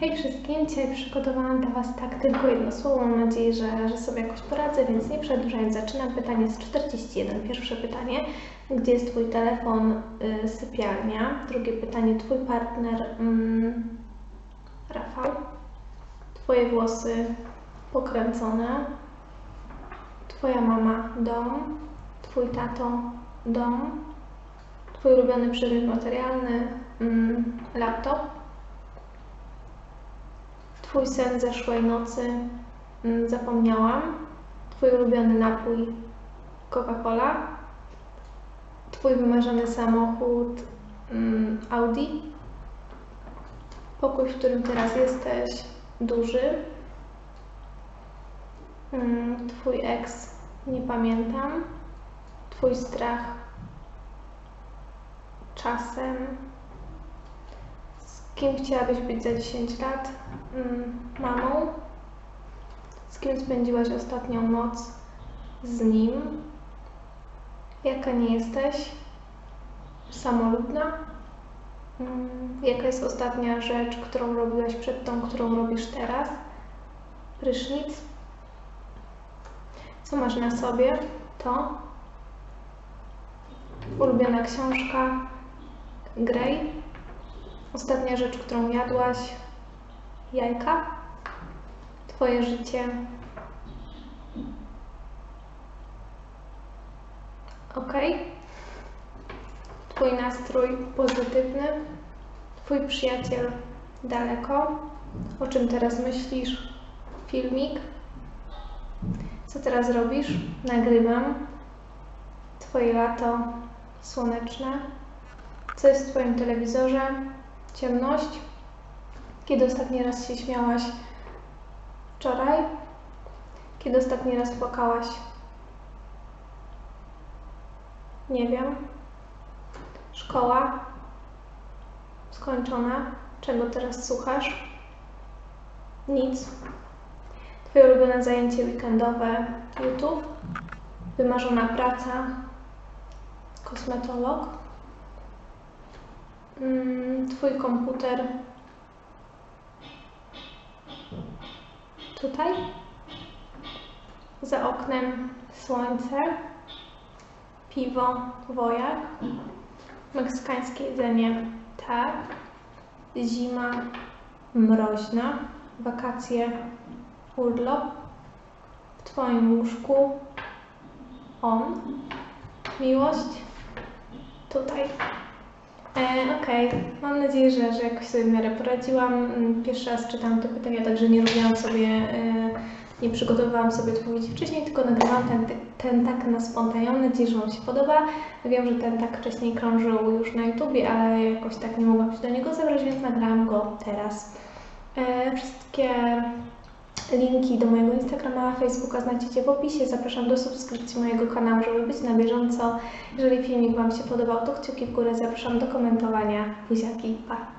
Hej wszystkim, dzisiaj przygotowałam dla Was tak tylko jedno słowo. Mam nadzieję, że, że sobie jakoś poradzę, więc nie przedłużając, zaczynam. Pytanie z 41. Pierwsze pytanie, gdzie jest Twój telefon, y, sypialnia? Drugie pytanie, Twój partner, mm, Rafał? Twoje włosy pokręcone? Twoja mama, dom? Twój tato, dom? Twój ulubiony przedmiot materialny, mm, laptop? Twój sen zeszłej nocy mm, zapomniałam. Twój ulubiony napój Coca-Cola. Twój wymarzony samochód mm, Audi. Pokój, w którym teraz jesteś, duży. Mm, Twój ex, nie pamiętam. Twój strach czasem. Kim chciałabyś być za 10 lat? Mm, Mamą? Z kim spędziłaś ostatnią noc? Z nim? Jaka nie jesteś? Samolubna? Mm, Jaka jest ostatnia rzecz, którą robiłaś przed tą, którą robisz teraz? Prysznic? Co masz na sobie? To? Ulubiona książka? Grey? Ostatnia rzecz, którą jadłaś? Jajka? Twoje życie? Ok? Twój nastrój pozytywny? Twój przyjaciel daleko? O czym teraz myślisz? Filmik? Co teraz robisz? Nagrywam. Twoje lato słoneczne. Co jest w Twoim telewizorze? Ciemność. Kiedy ostatni raz się śmiałaś? Wczoraj? Kiedy ostatni raz płakałaś? Nie wiem. Szkoła? Skończona. Czego teraz słuchasz? Nic. Twoje ulubione zajęcie weekendowe? YouTube? Wymarzona praca? Kosmetolog? Mm, Twój komputer? Tutaj? Za oknem słońce, piwo, wojak, meksykańskie jedzenie, tak, zima, mroźna, wakacje, urlop, w Twoim łóżku, on, miłość, tutaj. E, Okej, mam nadzieję, że, że jakoś sobie w miarę poradziłam. Mm, Pierwszy raz czytałam te pytania, także nie robiłam sobie, e, nie przygotowywałam sobie odpowiedzi wcześniej, tylko nagrałam ten, ten tak na spontanię. Mam nadzieję, że Wam się podoba. Wiem, że ten tak wcześniej krążył już na YouTubie, ale jakoś tak nie mogłam się do niego zabrać, więc nagrałam go teraz. E, Wszystkie linki do mojego Instagrama, Facebooka znajdziecie w opisie. Zapraszam do subskrypcji mojego kanału, żeby być na bieżąco. Jeżeli filmik Wam się podobał, to kciuki w górę. Zapraszam do komentowania. Buziaki, pa!